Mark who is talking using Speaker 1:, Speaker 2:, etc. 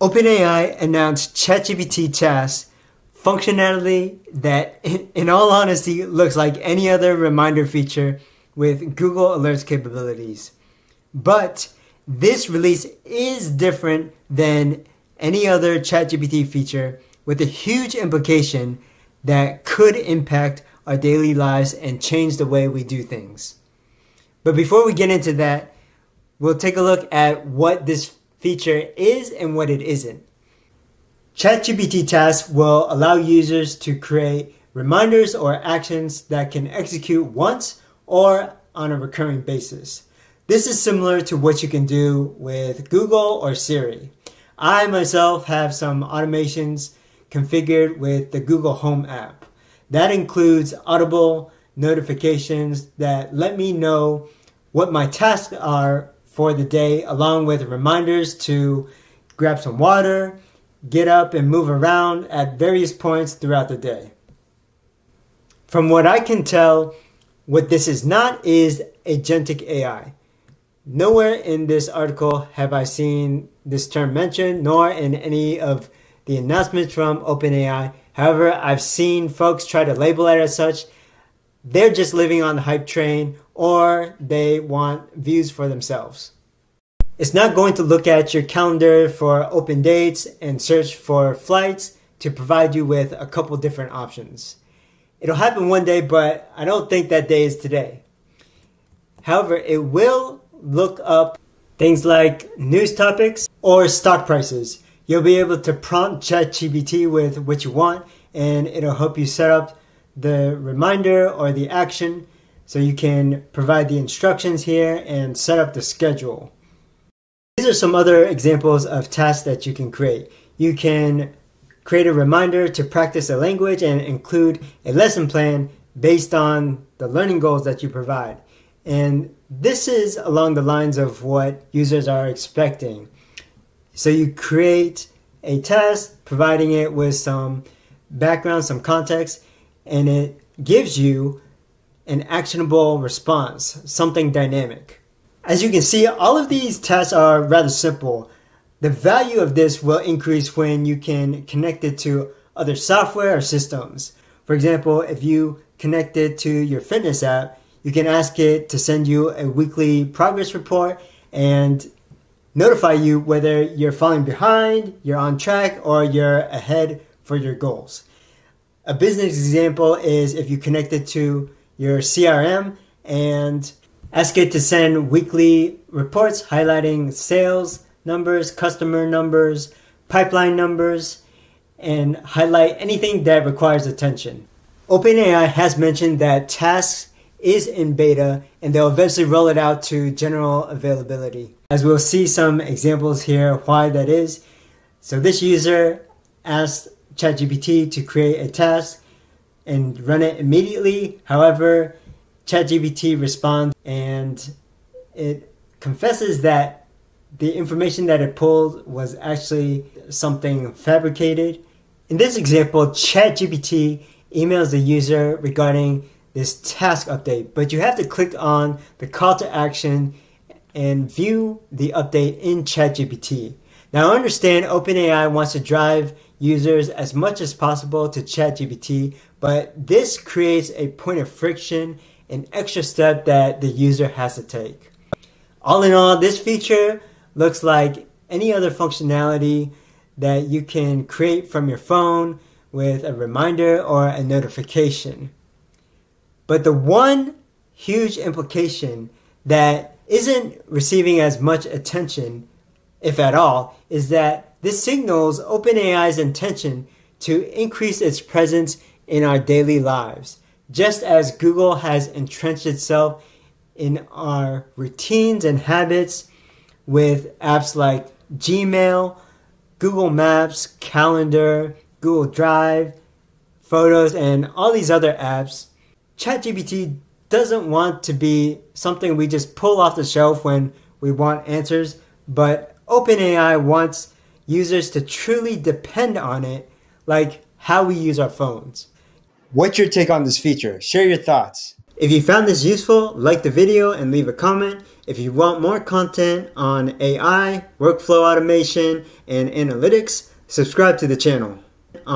Speaker 1: OpenAI announced ChatGPT Task functionality that, in, in, all honesty, looks like any other reminder feature with Google Alerts capabilities. But this release is different than any other ChatGPT feature with a huge implication that could impact our daily lives and change the way we do things. But before we get into that, we'll take a look at what this feature is and what it isn't. ChatGPT tasks will allow users to create reminders or actions that can execute once or on a recurring basis. This is similar to what you can do with Google or Siri. I myself have some automations configured with the Google Home app. That includes audible notifications that let me know what my tasks are for the day, along with reminders to grab some water, get up and move around at various points throughout the day. From what I can tell, what this is not is agentic AI. Nowhere in this article have I seen this term mentioned, nor in any of the announcements from OpenAI. However, I've seen folks try to label it as such. They're just living on the hype train or they want views for themselves. It's not going to look at your calendar for open dates and search for flights to provide you with a couple different options. It'll happen one day, but I don't think that day is today. However, it will look up things like news topics or stock prices. You'll be able to prompt ChatGPT with what you want, and it'll help you set up the reminder or the action so you can provide the instructions here and set up the schedule. These are some other examples of tasks that you can create. You can create a reminder to practice a language and include a lesson plan based on the learning goals that you provide. And this is along the lines of what users are expecting. So you create a task, providing it with some background, some context, and it gives you an actionable response, something dynamic. As you can see, all of these tasks are rather simple. The value of this will increase when you can connect it to other software or systems. For example, if you connect it to your fitness app, you can ask it to send you a weekly progress report and notify you whether you're falling behind, you're on track, or you're ahead for your goals. A business example is if you connect it to your CRM and ask it to send weekly reports highlighting sales numbers, customer numbers, pipeline numbers, and highlight anything that requires attention. OpenAI has mentioned that Tasks is in beta and they'll eventually roll it out to general availability. As we'll see some examples here why that is. So this user asked ChatGPT to create a task and run it immediately. However, ChatGPT responds and it confesses that the information that it pulled was actually something fabricated. In this example, ChatGPT emails the user regarding this task update, but you have to click on the call to action and view the update in ChatGPT. Now, I understand OpenAI wants to drive users as much as possible to ChatGPT, but this creates a point of friction, an extra step that the user has to take. All in all, this feature looks like any other functionality that you can create from your phone with a reminder or a notification. But the one huge implication that isn't receiving as much attention, if at all, is that this signals OpenAI's intention to increase its presence in our daily lives, just as Google has entrenched itself in our routines and habits with apps like Gmail, Google Maps, Calendar, Google Drive, Photos, and all these other apps. ChatGPT doesn't want to be something we just pull off the shelf when we want answers, but OpenAI wants users to truly depend on it, like how we use our phones. What's your take on this feature? Share your thoughts. If you found this useful, like the video and leave a comment. If you want more content on AI, workflow automation, and analytics, subscribe to the channel.